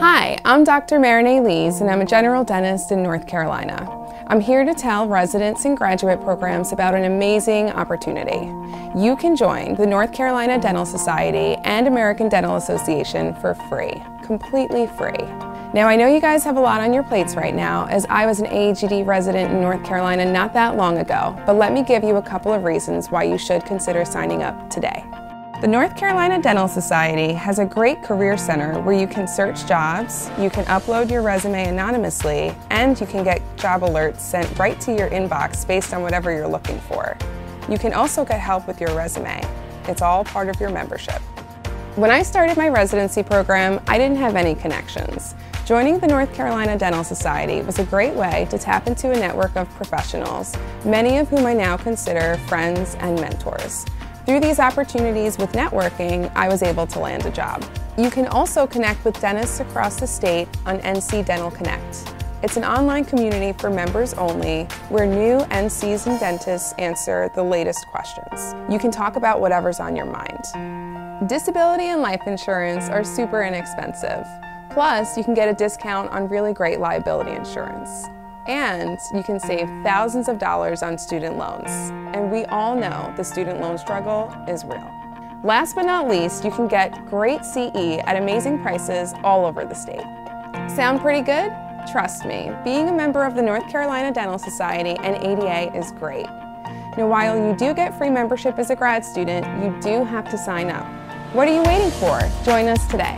Hi, I'm Dr. Marinee Lees and I'm a general dentist in North Carolina. I'm here to tell residents and graduate programs about an amazing opportunity. You can join the North Carolina Dental Society and American Dental Association for free, completely free. Now I know you guys have a lot on your plates right now as I was an AEGD resident in North Carolina not that long ago, but let me give you a couple of reasons why you should consider signing up today. The North Carolina Dental Society has a great career center where you can search jobs, you can upload your resume anonymously, and you can get job alerts sent right to your inbox based on whatever you're looking for. You can also get help with your resume. It's all part of your membership. When I started my residency program, I didn't have any connections. Joining the North Carolina Dental Society was a great way to tap into a network of professionals, many of whom I now consider friends and mentors. Through these opportunities with networking, I was able to land a job. You can also connect with dentists across the state on NC Dental Connect. It's an online community for members only where new and seasoned dentists answer the latest questions. You can talk about whatever's on your mind. Disability and life insurance are super inexpensive. Plus, you can get a discount on really great liability insurance and you can save mm. thousands of dollars on student loans. And we all know the student loan struggle is real. Last but not least, you can get great CE at amazing prices all over the state. Sound pretty good? Trust me, being a member of the North Carolina Dental Society and ADA is great. Now, while you do get free membership as a grad student, you do have to sign up. What are you waiting for? Join us today.